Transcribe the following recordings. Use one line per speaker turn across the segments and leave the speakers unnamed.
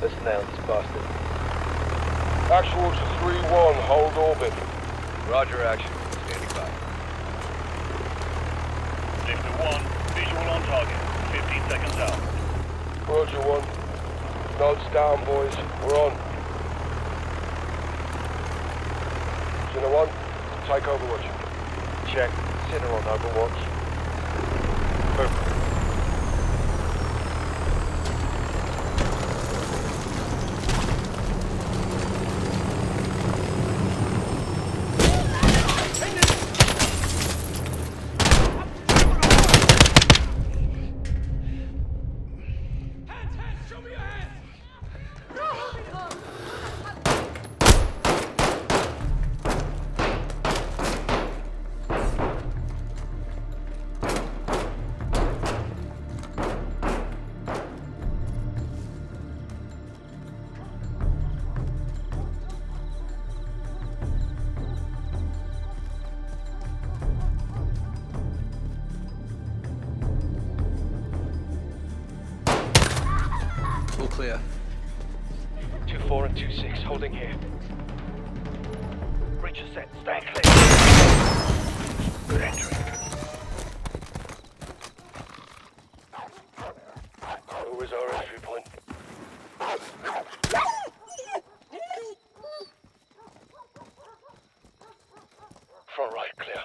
Let's nail this bastard.
Actual to 3-1, hold orbit.
Roger, action. Standing by.
Sector 1, visual on target. 15 seconds out.
Roger 1. Notes down, boys. We're on. Center 1, take overwatch.
Check. Center on Overwatch. Move.
All clear.
2-4 and 2-6, holding here. Breach is set. Stay clear. Good.
Who is our entry point?
Front right, clear.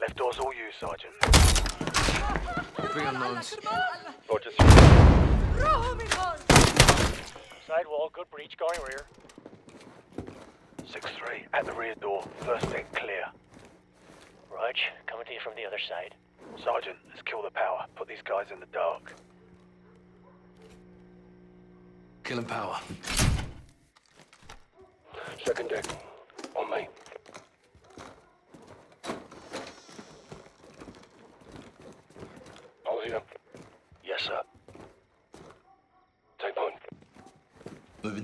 Left door's all you, Sergeant.
Three unknowns.
Roger.
Sidewall, good breach, going rear.
6-3, at the rear door. First deck clear.
Rog, coming to you from the other side.
Sergeant, let's kill the power. Put these guys in the dark.
Killing power.
Second deck. On me. All here.
Yes, sir.
Take point.
Moving to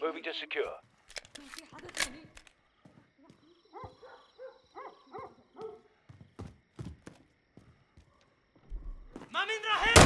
Moving to secure.
Mamindra, hey!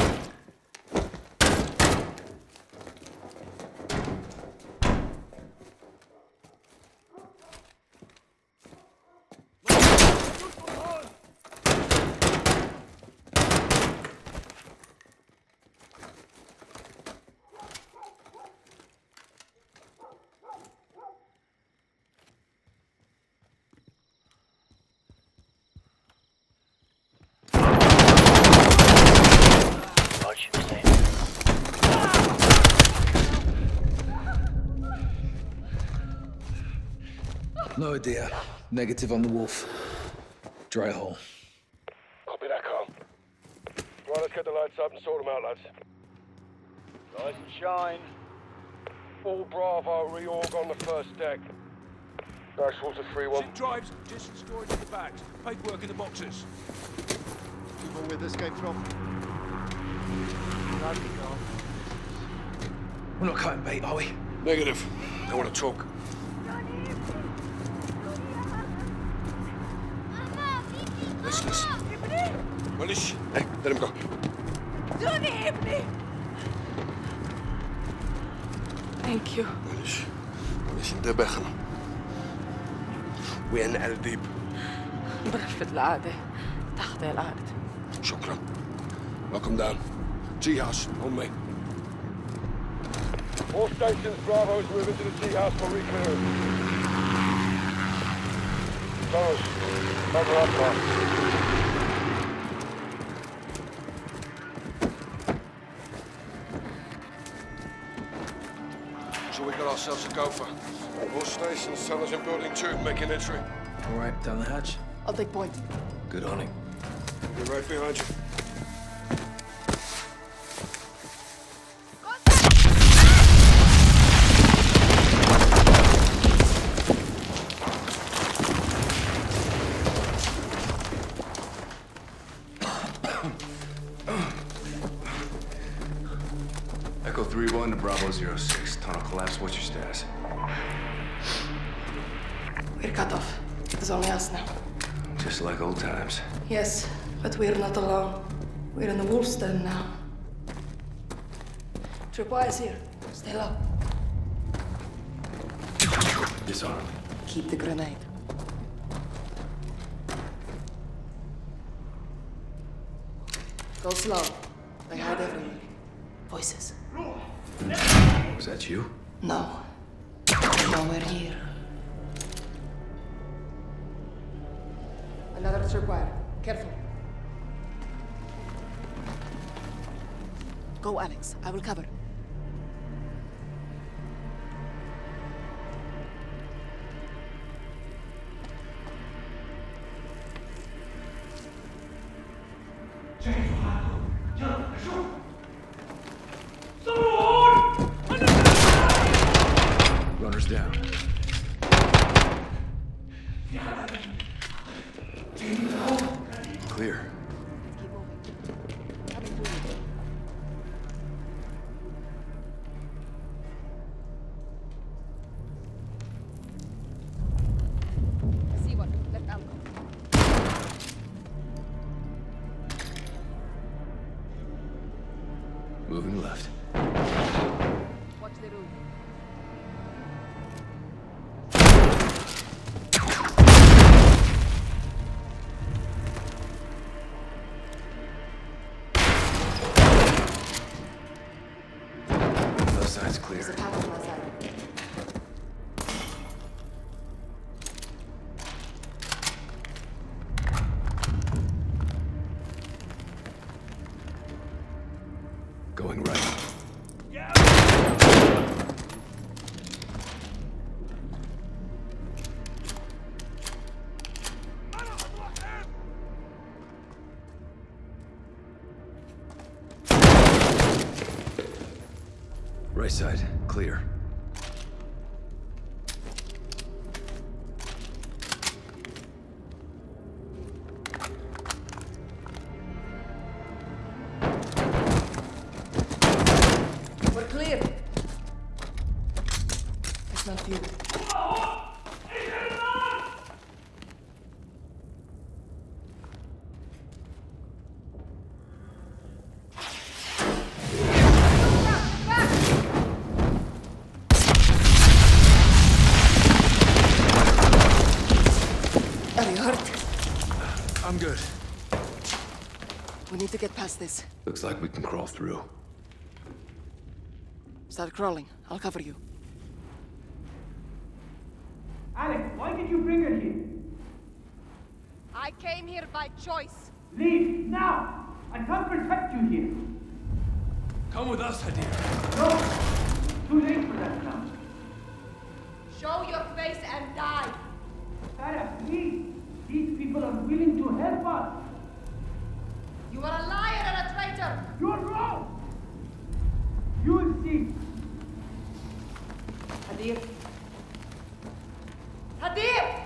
No idea. Negative on the wolf. Dry hole.
Copy that, Carl. Right, let's get the lights up and sort them out, lads.
Rise and shine.
All Bravo reorg on the first deck. Actual to 3-1.
Drives, just storage in the bags. Paperwork in the boxes.
People where this came from?
We're not cutting bait, are we?
Negative. They want to talk. let him go.
دوني ابني ثانك يو
معلش معلش انتبهنا وين الديب
برفض العادة تخطي العقد
شكرا Welcome down. Tea house, on me. All stations, Bravo's moving to the tea house for reclearance. Thomas, cover up, man. Ourselves a gopher. All stations, tell us in building two, making entry.
All right, down the hatch.
I'll take point.
Good on him.
We're right behind you.
Echo 3-1 to Bravo 06.
Yes, but we're not alone. We're in the wolf's den now. Tripwire's here. Stay low.
Disarm.
Keep the grenade. Go slow. They hide everywhere. Voices.
Was that you?
No. Nowhere here. Another tripwire. Careful. Go, Alex. I will cover.
Runners down.
Side,
clear.
This.
Looks like we can crawl through.
Start crawling. I'll cover you.
Alex, why did you bring her here?
I came here by choice.
Leave now! I can't protect you here.
Come with us, Hadir.
No! Too late for that now.
Show your face and die.
Sarah, please! These people are willing to help us.
You are a liar and a traitor.
You're wrong! You will see.
Hadir. Hadir!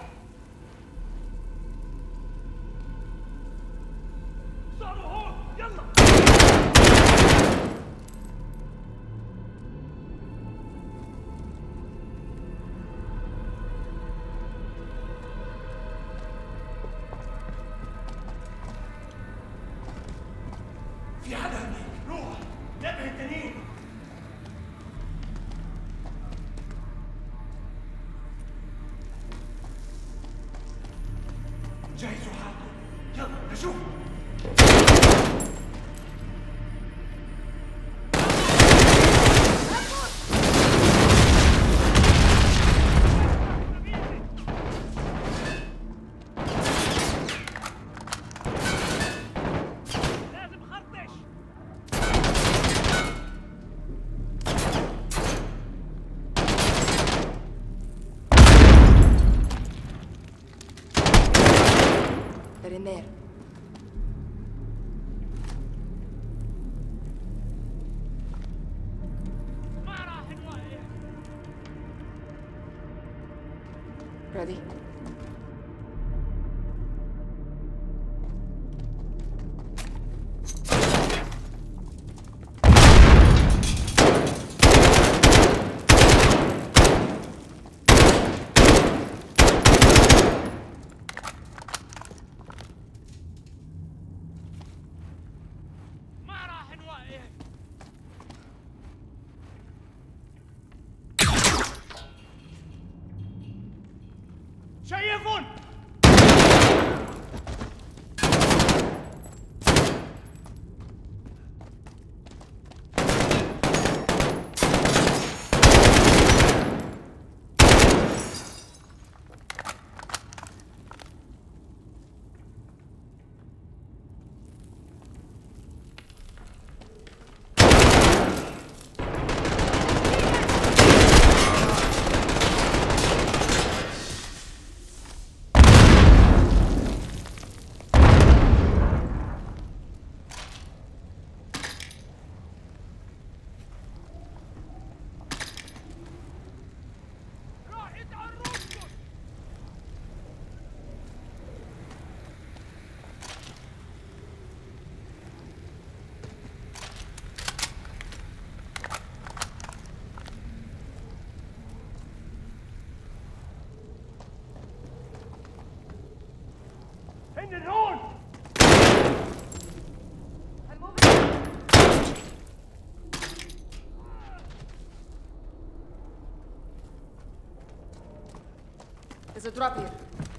A drop here.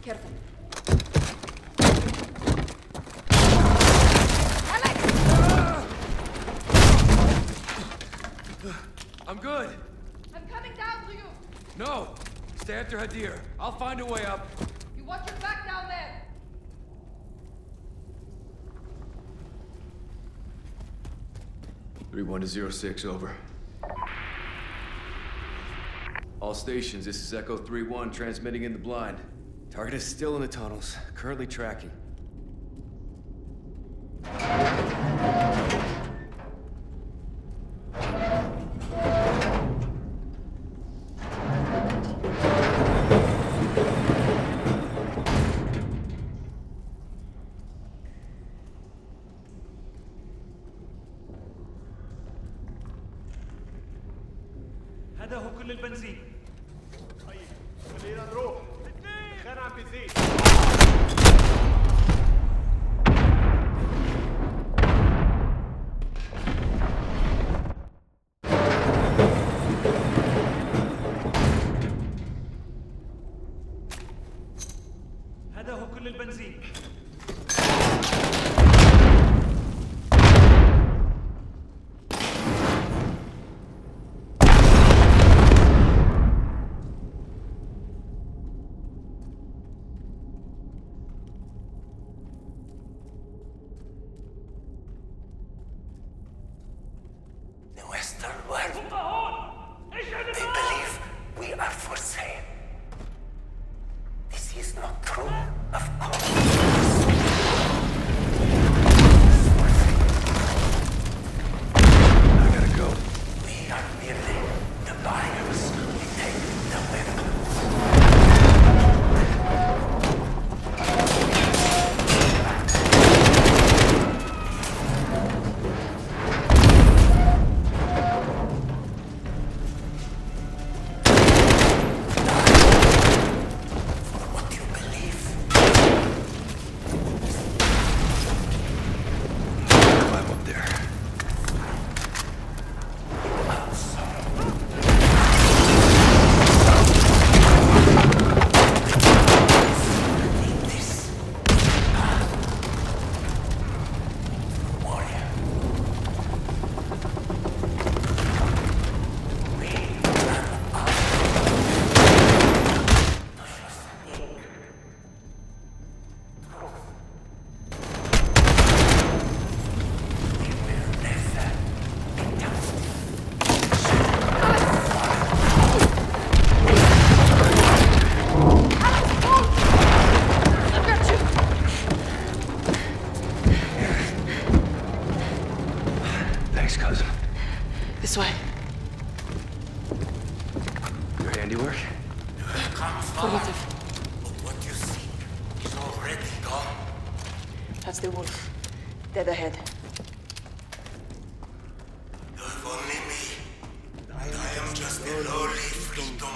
Careful. Alex!
I'm good.
I'm coming down to you.
No. Stay after Hadir. I'll find a way up.
You watch your back down there.
Three one to zero six. Over. All stations. This is Echo three one transmitting in the blind. Target is still in the tunnels. Currently tracking.
هذا هو كل البنزين طيب خلينا نروح. خلينا عم بيزيد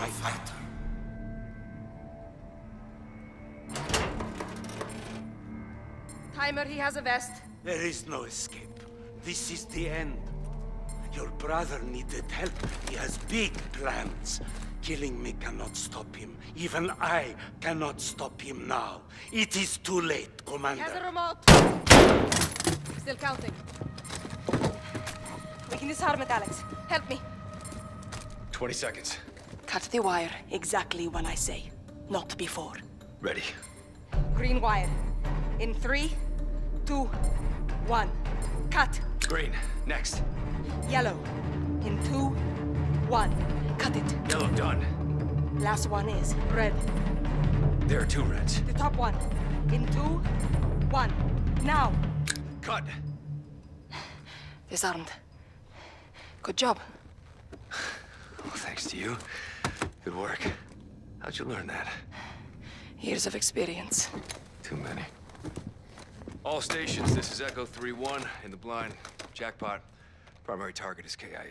freedom fighter.
Timer, he has a vest.
There is no escape. This is the end. Your brother needed help. He has big plans. Killing me cannot stop him. Even I cannot stop him now. It is too late, Commander.
He
Commander.
has a remote. Still counting. We can disarm it, Alex. Help me.
20 seconds.
Cut the wire exactly when I say, not before.
Ready.
Green wire. In three, two, one. Cut.
Green. Next.
Yellow. In two, one. Cut it.
Yellow done.
Last one is red.
There are two reds.
The top one. In two, one. Now.
Cut.
Disarmed. Good job.
Oh, thanks to you. Good work. How'd you learn that?
Years of experience.
Too many. All stations, this is Echo 3-1 in the blind. Jackpot. Primary target is KIA.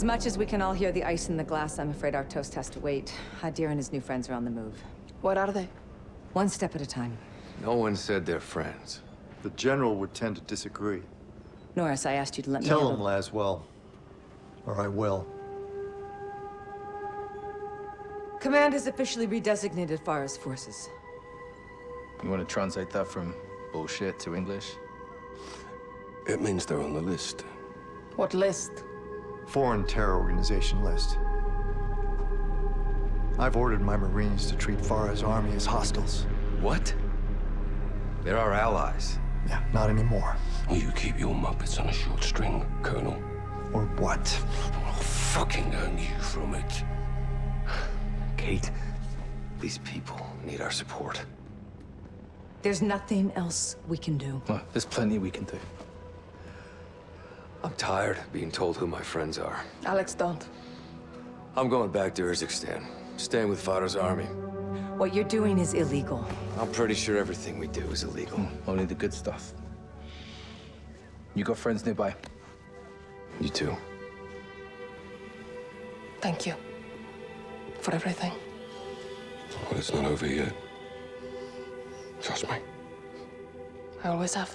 As much as we can all hear the ice in the glass, I'm afraid our toast has to wait. Hadir and his new friends are on the move.
What are they?
One step at a time.
No one said they're friends.
The general would tend to disagree.
Norris, I asked you to let me
Tell
handle-
him, Laswell. Or I will.
Command has officially redesignated Farah's forces.
You want to translate that from bullshit to English?
It means they're on the list.
What list?
Foreign terror organization list. I've ordered my Marines to treat Farah's army as hostiles.
What? They're our allies.
Yeah, not anymore.
Will you keep your muppets on a short string, Colonel?
Or what?
I'll fucking earn you from it.
Kate, these people need our support.
There's nothing else we can do.
Well, there's plenty we can do.
I'm tired of being told who my friends are.
Alex, don't.
I'm going back to Urzikstan, staying with Farah's army.
What you're doing is illegal.
I'm pretty sure everything we do is illegal.
Hmm, only the good stuff. You got friends nearby?
You too.
Thank you. For everything.
Well, it's not over yet. Trust me.
I always have.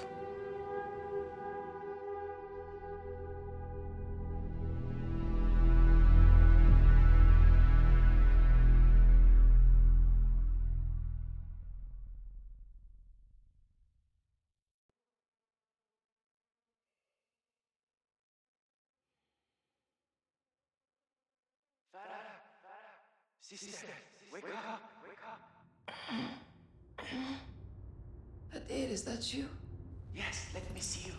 Hadir, is that you?
Yes, let me see you.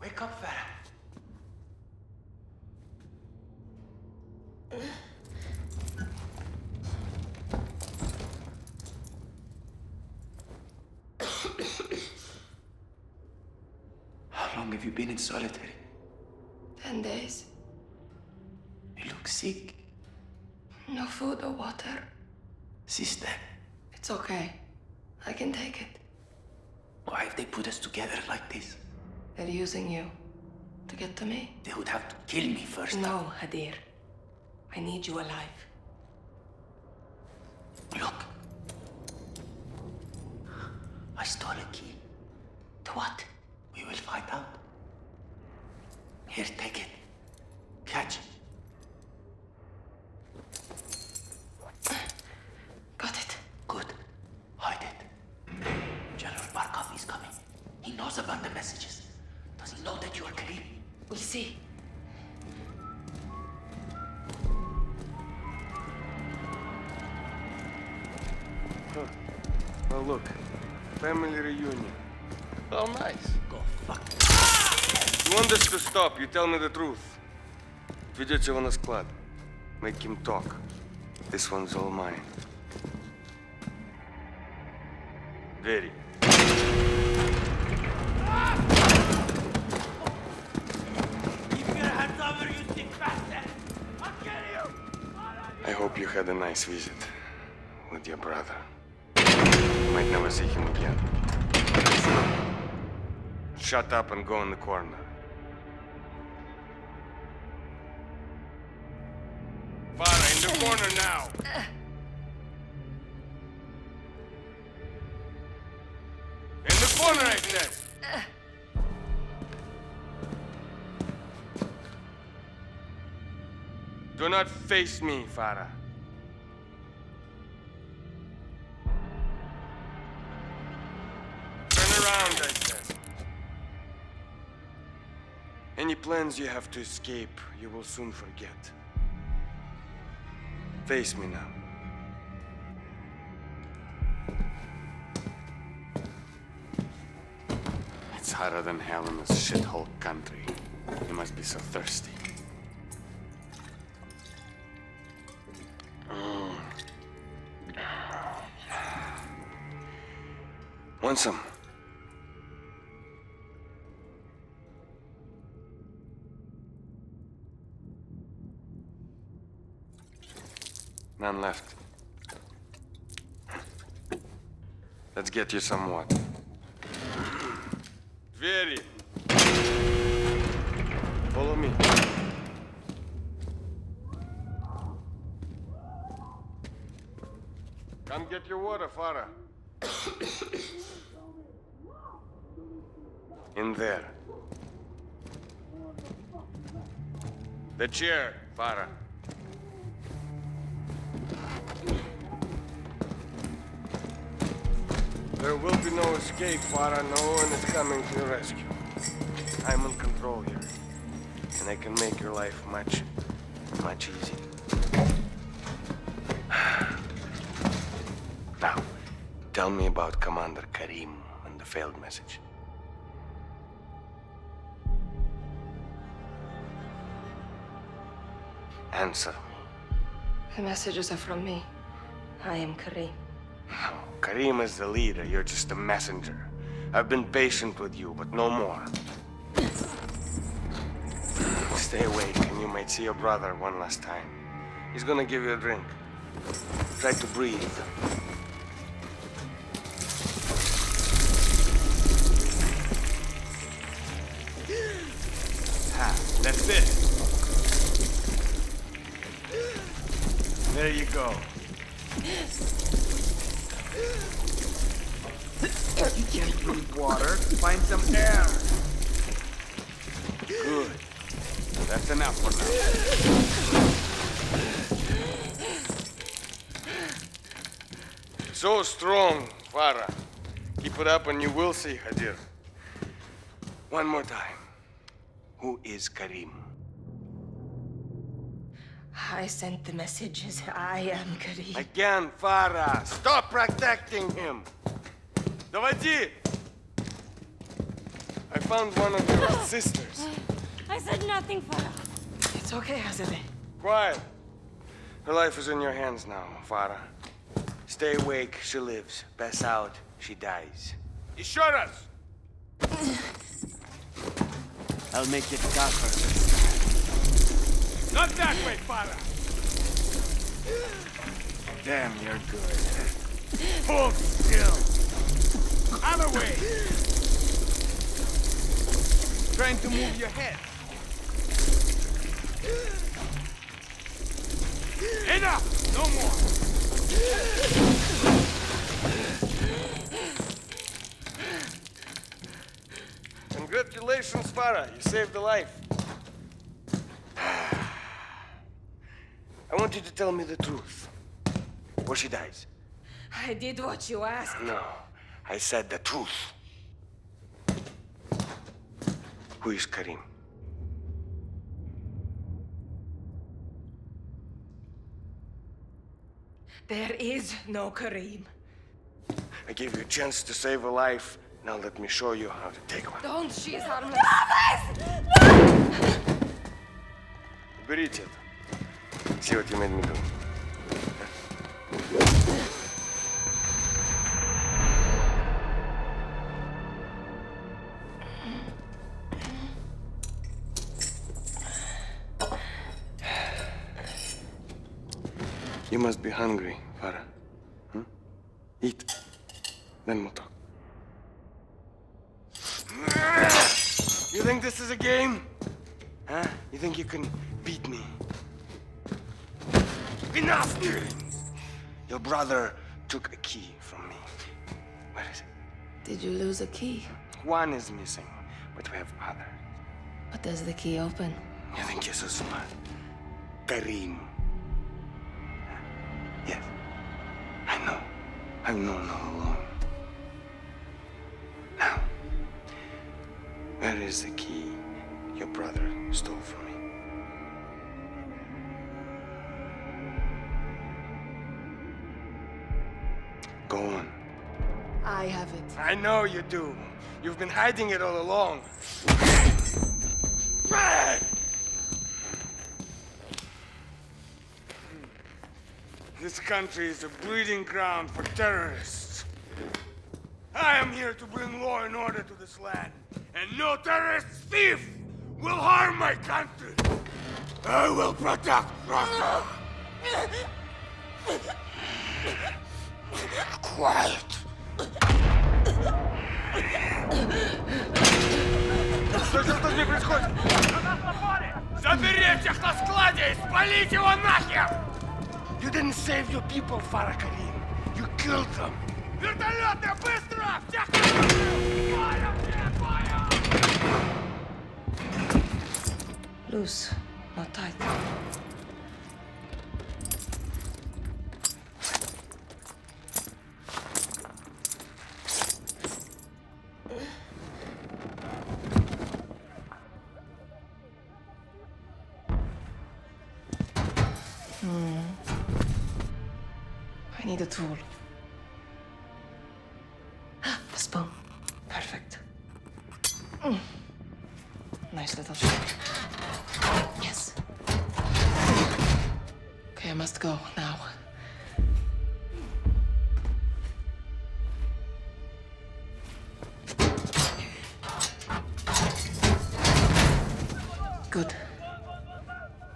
Wake up, Farah. How long have you been in solitary?
Ten days.
You look sick.
No food or water.
Sister,
It's okay. I can take it.
why have they put us together like this?
They're using you to get to me.
They would have to kill me first.
No, Hadir. I need you alive.
Ведете его на склад. Make him talk. This one's all mine. Very.
Keep your hands over you sick bastard! I'll kill you!
I hope you had a nice visit with your brother. Might never see him again. Shut up and go in the corner. Now! In the corner, I said! Do not face me, Farah. Turn around, I said. Any plans you have to escape, you will soon forget. Face me now. It's hotter than hell in this shithole country. You must be so thirsty. Mm. Want some? None left. Let's get you some water. Very. Follow me. Come get your water, Farah. In there. The chair, Farah. There will be no escape, Farah. No one is coming to your rescue. I'm in control here. And I can make your life much, much easier. Now, tell me about Commander Karim and the failed message. Answer me.
The messages are from me. I am Karim.
Karim is the leader, you're just a messenger. I've been patient with you, but no more. Stay awake, and you might see your brother one last time. He's gonna give you a drink. Try to breathe.
Ha, that's it. There you go. You can't breathe water. Find some air.
Good. That's enough for now. So strong, Farah. Keep it up and you will see Hadir. One more time. Who is Karim?
I sent the messages. I am Karim.
Again, Farah. Stop protecting him. Davadi! I found one of your sisters.
I said nothing, Farah.
It's okay, Azadeh.
Quiet. Her life is in your hands now, Farah. Stay awake, she lives. Pass out, she dies. You shot us!
I'll make it tougher this time.
Not that way, Farah!
Damn, you're good. Hold still. Other way. Trying to move your head. Enough! No more!
Congratulations, Farah. You saved a life. want you to tell me the truth. Or she dies.
I did what you asked.
No, I said the truth. Who is Karim?
There is no Kareem.
I gave you a chance to save a life. Now let me show you how to take one.
Don't, she is harmless.
Берите это. See what you made me do. You must be hungry, Farah. Hmm? Eat. Then we'll talk. You think this is a game? Huh? You think you can beat me? Enough! Your brother took a key from me. Where is it?
Did you lose a key?
One is missing, but we have others.
What does the key open?
You think you're so smart? Karim. Yes. I know. I've known all along. Now, where is the key your brother stole from
I
know you do. You've been hiding it all along. This country is a breeding ground for terrorists. I am here to bring law and order to this land. And no terrorist thief will harm my country. I will protect Russia. Quiet. Что, здесь происходит? Запереть их на складе и спалить его нахер! You didn't save your people, Farah Karim. You killed them. Вертолеты, быстро! Всех Фire! Fire!
Loose, not tight.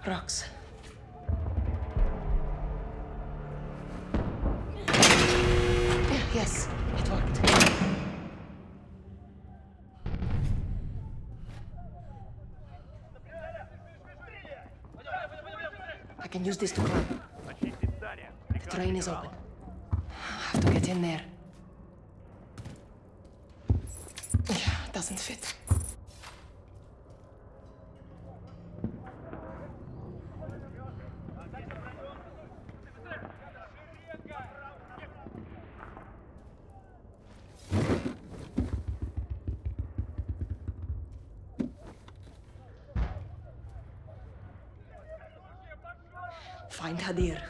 Rocks. Yes, it worked. I can use this to climb. The train is open. I have to get in there. Yeah, doesn't fit. Find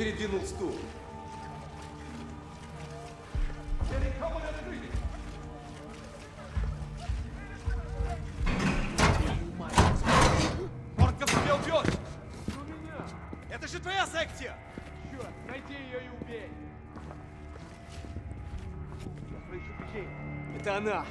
передвинул стул? 真
的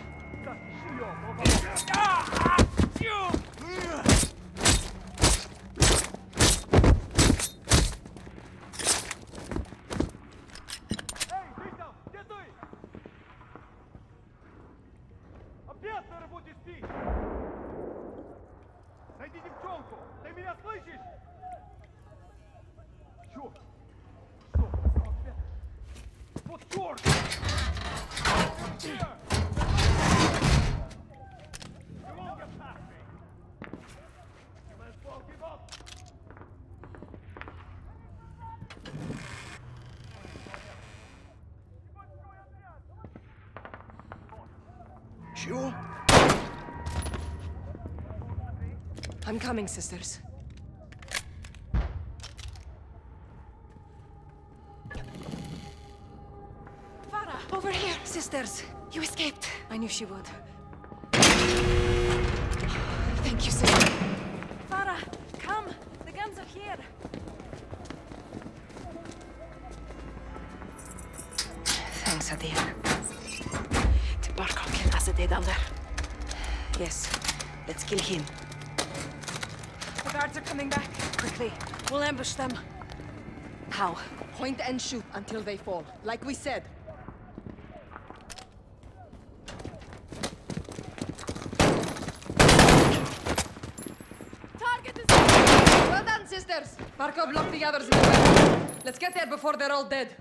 I'm coming, sisters.
Farah!
Over here, sisters. You escaped. I knew she would. Thank you, sister.
Farah, come! The guns are here!
Thanks. Did Barkov kill Azadeh down there? Yes. Let's kill him.
The guards are coming back.
Quickly.
We'll ambush them.
How? Point and shoot until they fall, like we said.
Target is...
Well done, sisters! Barkov blocked the others in the way. Let's get there before they're all dead.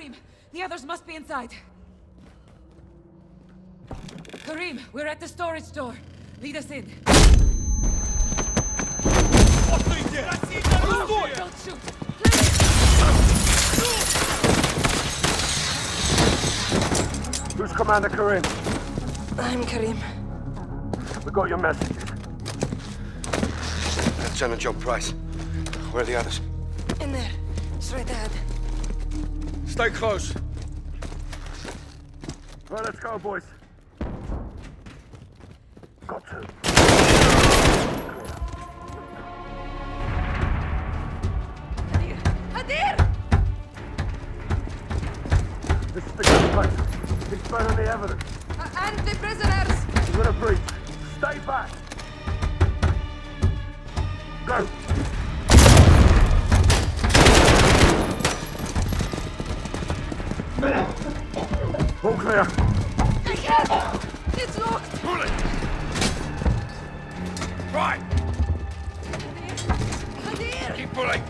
Karim. The others must be inside. Karim, we're at the storage door. Lead us in. Don't shoot.
Who's Commander Karim?
I'm Karim.
We got your messages.
Lieutenant John Price. Where are the others?
In there. Straight ahead.
Stay close.
Right, let's go, boys. All clear.
I can't! It's locked!
Pull it! Right!
Hadir!
Keep pulling!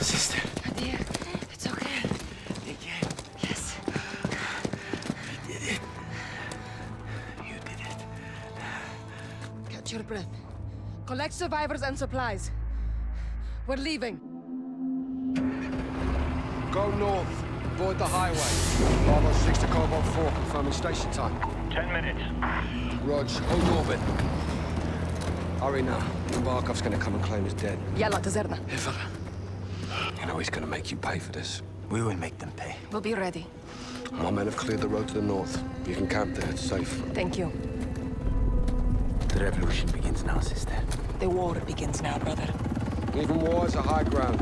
Sister.
Hadir, it's okay.
Again.
Yes.
You did it. You did it.
Catch your breath. Collect survivors and supplies. We're leaving.
Go north. Avoid the highway. 506 to Cobalt 4, confirming station time.
Ten minutes.
Rog, hold orbit. Hurry now. Barkov's gonna come and claim he's dead.
Yalla, Tazerna.
You know he's gonna make you pay for this.
We will make them pay.
We'll be ready.
My men have cleared the road to the north. You can camp there, it's safe.
Thank you.
The revolution begins now, sister.
The war begins now, brother.
Even war is a high ground.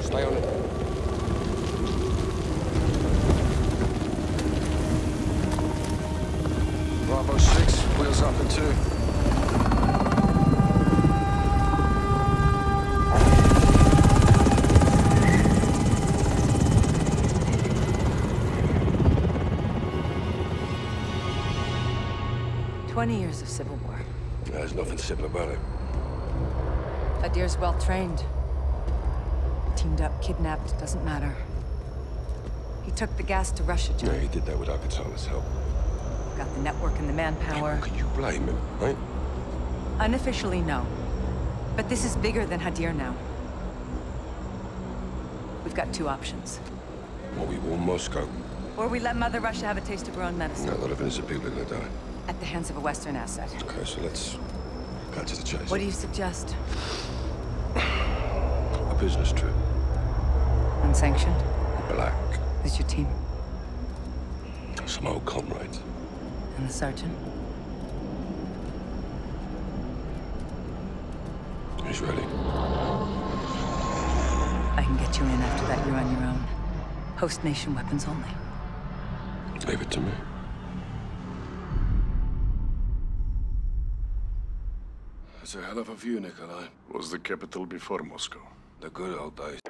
Stay on it. Bravo 6, wheels up in two.
Twenty years of civil war.
There's nothing simple about it.
Hadir's well trained. Teamed up, kidnapped, doesn't matter. He took the gas to Russia,
Yeah,
John.
he did that without Katana's help.
Got the network and the manpower.
Can you blame him, right?
Unofficially, no. But this is bigger than Hadir now. We've got two options.
Or we warn Moscow.
Or we let Mother Russia have a taste of her own medicine.
No, a lot of innocent people are gonna die.
At the hands of a Western asset.
Okay, so let's cut to the chase.
What do you suggest?
A business trip.
Unsanctioned?
Black.
Who's your team?
Some old comrades.
And the sergeant?
He's ready.
I can get you in after that. You're on your own. Host nation weapons only.
Leave it to me.
It's a hell of a view, Nikolai.
Was the capital before Moscow?
The good old days.